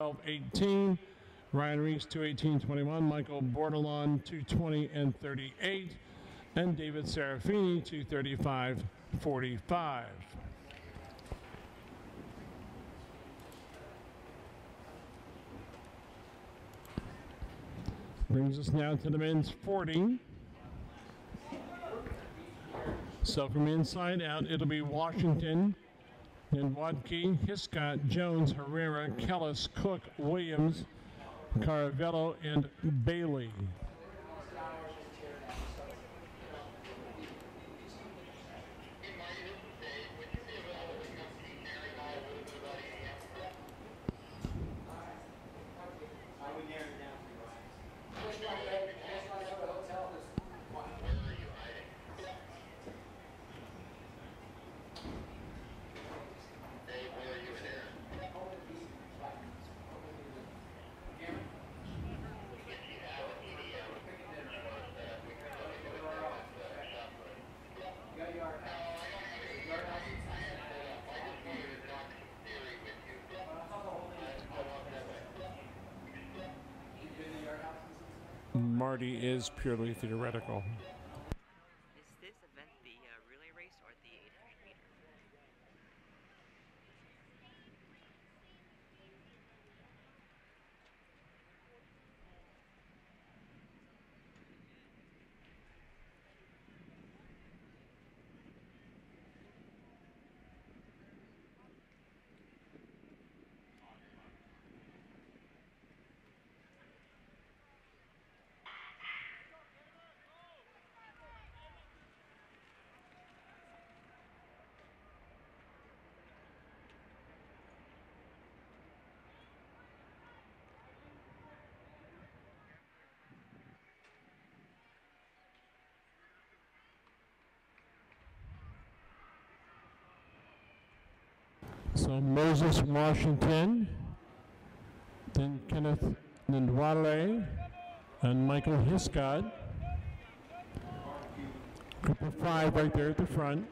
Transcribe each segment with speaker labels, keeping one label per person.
Speaker 1: 1218. Ryan Reese 218.21. Michael Bordelon 220 and 38. And David Serafini 235.45. Brings us now to the men's 40. So from inside out, it'll be Washington, then Wadke, Hiscott, Jones, Herrera, Kellis, Cook, Williams, Caravello, and Bailey. Marty is purely theoretical. So Moses Washington, then Kenneth Ndwale, and Michael Hiscott. Group of five right there at the front.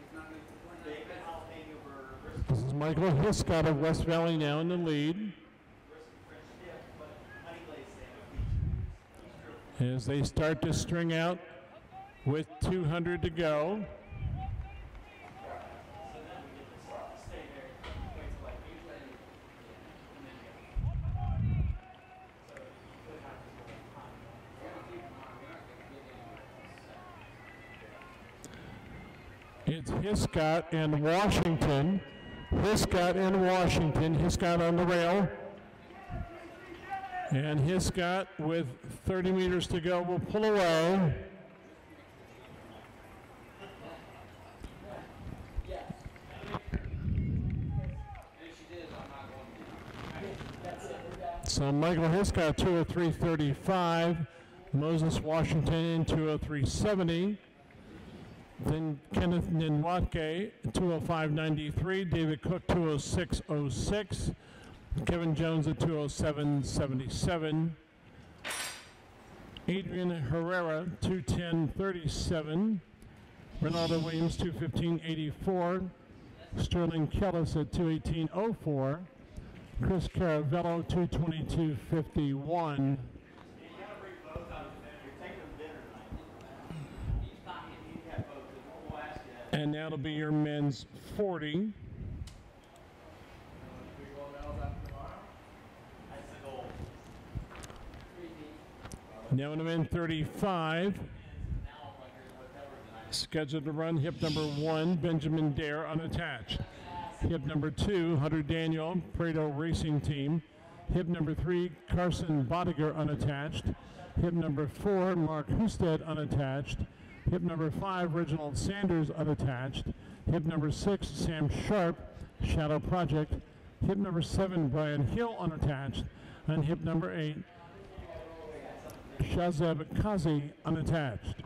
Speaker 2: Not making the point.
Speaker 3: Bacon jalapeno burger, brisket,
Speaker 1: This is Michael Hiscott of West Valley now in the lead as they start to string out with 200 to go. It's Hiscott and Washington. Hiscott and Washington. Hiscott on the rail. And Hiscott with 30 meters to go will pull away. So Michael Hiscott 203.35. Moses Washington 203.70. Then Kenneth Ninwatke, 205.93. David Cook, 206.06. Kevin Jones at 207.77. Adrian Herrera, 210.37. Ronaldo Williams, 215.84. Sterling Kellis at 218.04. Chris Caravello, 222.51. And that'll be your men's 40. Now in the men 35. Scheduled to run hip number one, Benjamin Dare unattached. Hip number two, Hunter Daniel, Prado Racing Team. Hip number three, Carson Bodiger unattached. Hip number four, Mark Husted unattached. Hip number five, Reginald Sanders unattached. Hip number six, Sam Sharp, Shadow Project. Hip number seven, Brian Hill unattached. And hip number eight, Shazeb Kazi unattached.